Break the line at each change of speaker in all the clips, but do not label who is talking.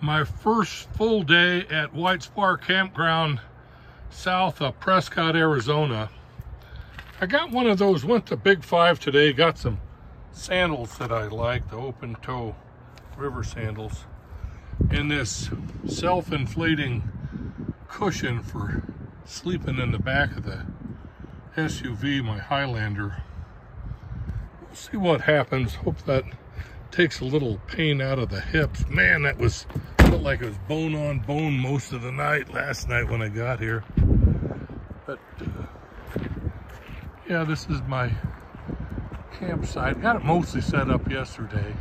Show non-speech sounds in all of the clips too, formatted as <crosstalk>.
my first full day at White Spar Campground south of Prescott, Arizona. I got one of those, went to Big Five today, got some sandals that I like, the open toe river sandals, and this self-inflating cushion for sleeping in the back of the SUV, my Highlander. We'll see what happens. Hope that takes a little pain out of the hips. Man, that was felt like it was bone on bone most of the night last night when I got here. But yeah, this is my campsite. Got it mostly set up yesterday.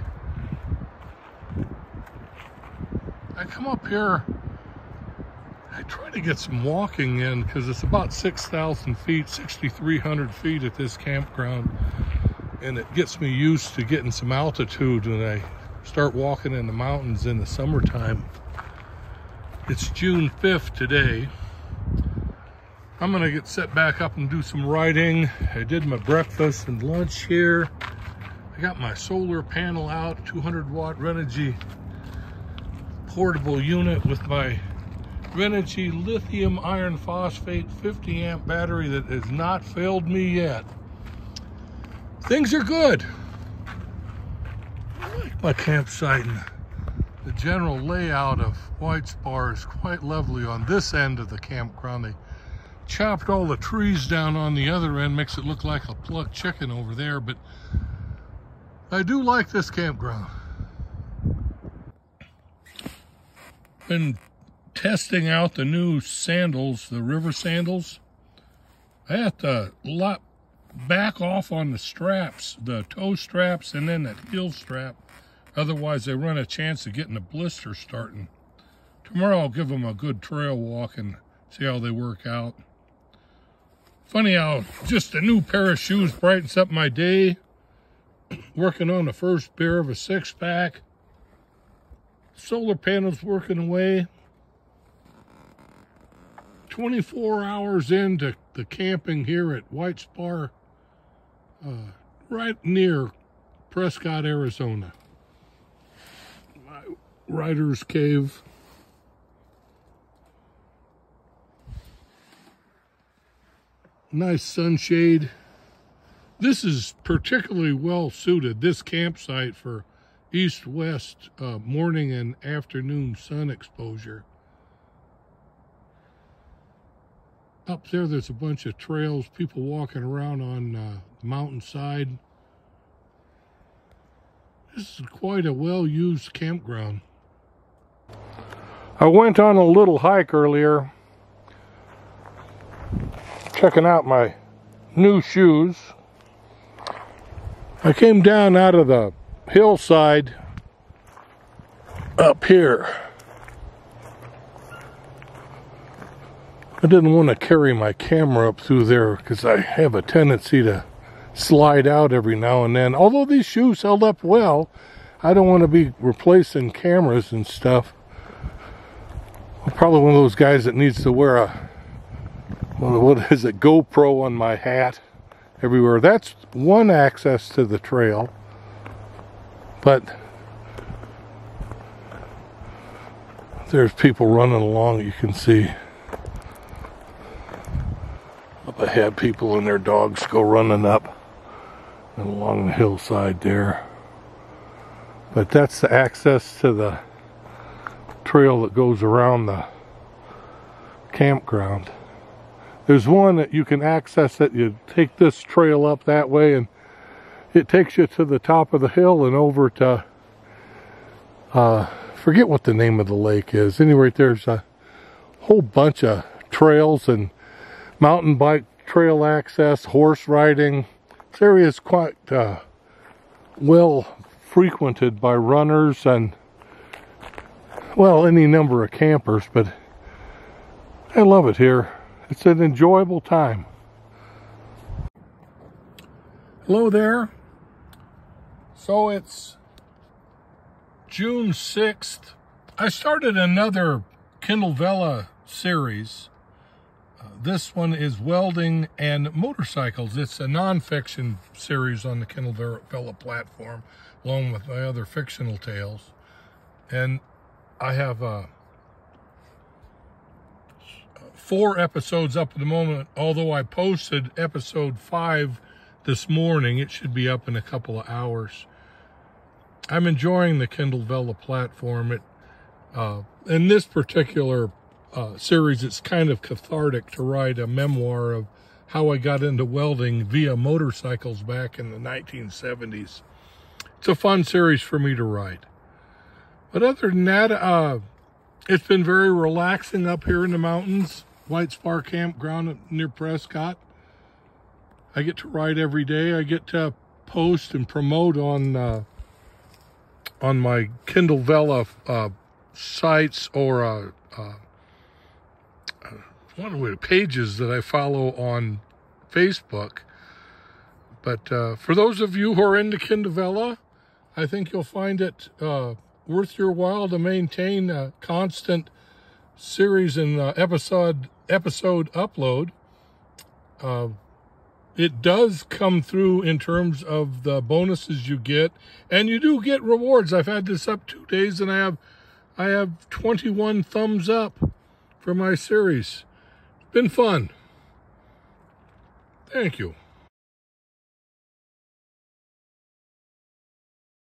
I come up here, I try to get some walking in because it's about 6,000 feet, 6,300 feet at this campground and it gets me used to getting some altitude when I start walking in the mountains in the summertime. It's June 5th today. I'm gonna get set back up and do some riding. I did my breakfast and lunch here. I got my solar panel out, 200 watt Renogy portable unit with my Renogy lithium iron phosphate 50 amp battery that has not failed me yet things are good. My campsite and the general layout of White Spar is quite lovely on this end of the campground. They chopped all the trees down on the other end, makes it look like a plucked chicken over there, but I do like this campground. Been testing out the new sandals, the river sandals. I had to lot back off on the straps, the toe straps, and then that heel strap. Otherwise, they run a chance of getting a blister starting. Tomorrow, I'll give them a good trail walk and see how they work out. Funny how just a new pair of shoes brightens up my day. <clears throat> Working on the first pair of a six pack. Solar panels working away. 24 hours into the camping here at White Spar uh, right near Prescott, Arizona. My Writer's Cave. Nice sunshade. This is particularly well suited, this campsite, for east-west uh, morning and afternoon sun exposure. Up there, there's a bunch of trails, people walking around on uh, the mountainside. This is quite a well-used campground. I went on a little hike earlier, checking out my new shoes. I came down out of the hillside up here. I didn't want to carry my camera up through there because I have a tendency to slide out every now and then. Although these shoes held up well, I don't want to be replacing cameras and stuff. I'm probably one of those guys that needs to wear a, what is it, GoPro on my hat everywhere. That's one access to the trail. But there's people running along you can see up ahead, people and their dogs go running up and along the hillside there. But that's the access to the trail that goes around the campground. There's one that you can access it. You take this trail up that way and it takes you to the top of the hill and over to, uh, forget what the name of the lake is. Anyway, there's a whole bunch of trails and mountain bike trail access, horse riding. This area is quite uh, well frequented by runners and, well, any number of campers, but I love it here. It's an enjoyable time. Hello there. So it's June 6th. I started another Kindle Vella series this one is welding and motorcycles. It's a nonfiction series on the Kindle Vella platform, along with my other fictional tales. And I have uh, four episodes up at the moment. Although I posted episode five this morning, it should be up in a couple of hours. I'm enjoying the Kindle Vella platform. It uh, in this particular uh, series, it's kind of cathartic to write a memoir of how I got into welding via motorcycles back in the 1970s. It's a fun series for me to write. But other than that, uh, it's been very relaxing up here in the mountains. White Spar Campground near Prescott. I get to ride every day. I get to post and promote on uh, on my Kindle Vella uh, sites or uh, uh, one of the pages that I follow on Facebook. But uh, for those of you who are into Kindle Vella, I think you'll find it uh, worth your while to maintain a constant series and uh, episode episode upload. Uh, it does come through in terms of the bonuses you get, and you do get rewards. I've had this up two days, and I have I have 21 thumbs up for my series. Been fun. Thank you.